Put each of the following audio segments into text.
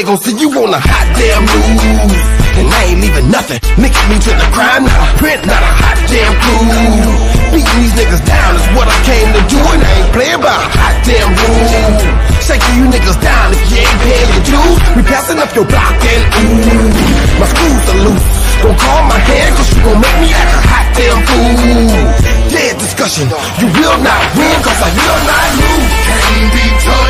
They gon' see you on a hot damn move. And I ain't leaving nothing. Linking me to the crime, not a print, not a hot damn clue. Beating these niggas down is what I came to do, and I ain't playing by a hot damn rule. Shaking you niggas down if you ain't paying your dues. We passing up your block and ooh, my screws are loose. Don't call my hand cause you gon' make me act a hot damn fool. Dead discussion, you will not win cause I will not lose. Can't be touched,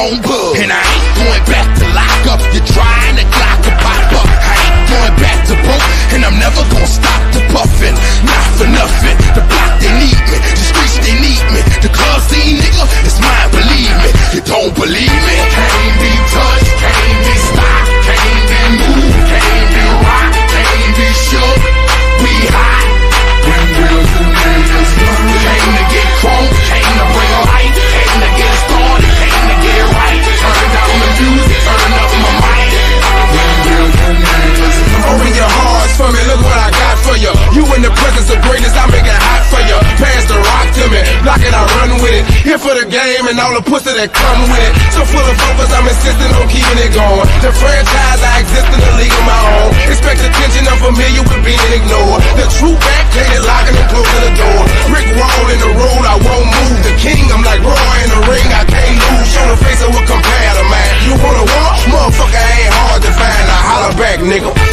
gon' bug. For the game and all the pussy that come with it. So full of focus, I'm insisting on keeping it going. The franchise, I exist in the league of my own. Expect attention, I'm familiar with being ignored. The true back, it locking and closing the door. Brick wall in the road, I won't move. The king, I'm like Roy in the ring, I can't lose. Show the face of compare to man. You wanna walk? Motherfucker ain't hard to find. Now holler back, nigga.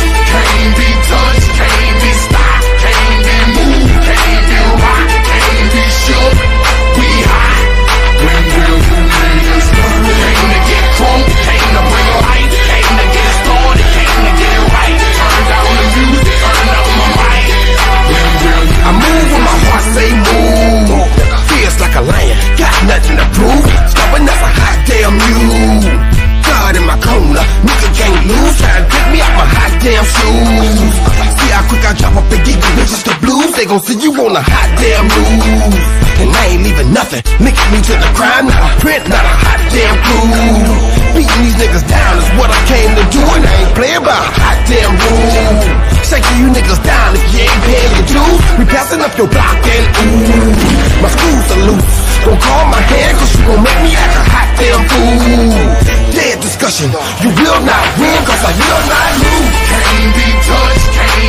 Gon' see you on a hot damn move. And I ain't leaving nothing. Linking me to the crime, not a print, not a hot damn clue. Beating these niggas down is what I came to do, and I ain't playing by a hot damn rule. Shaking you niggas down if you ain't paying your dues. We passing up your block and ooh, my screws are loose. Don't call my hand cause you gon' make me act a hot damn fool. Dead discussion, you will not win cause I will not lose. Can't be touched, can't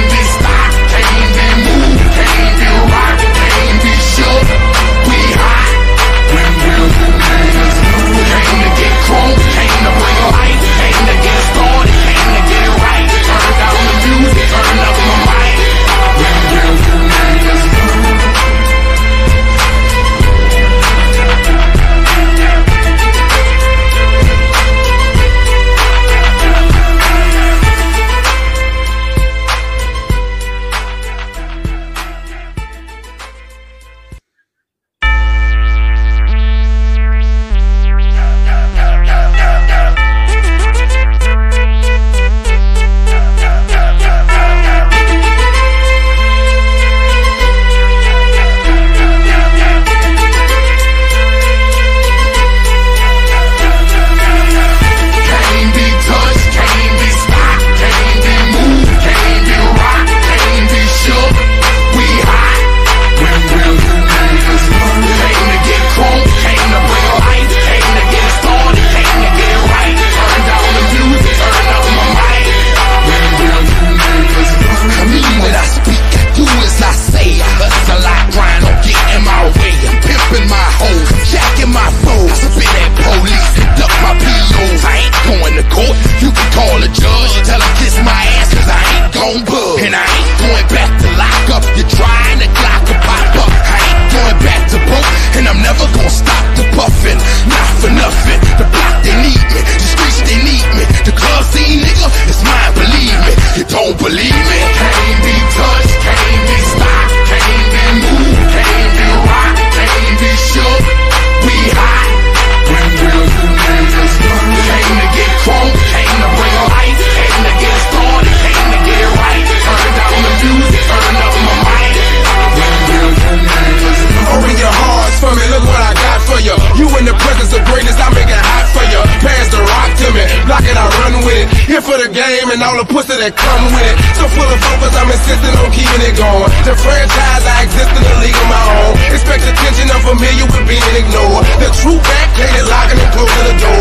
for the game and all the pussy that come with it. So full of focus, I'm insisting on keeping it going. The franchise, I exist in the league of my own. Expect attention, I'm familiar with being ignored. The true back, it locking and closing the door.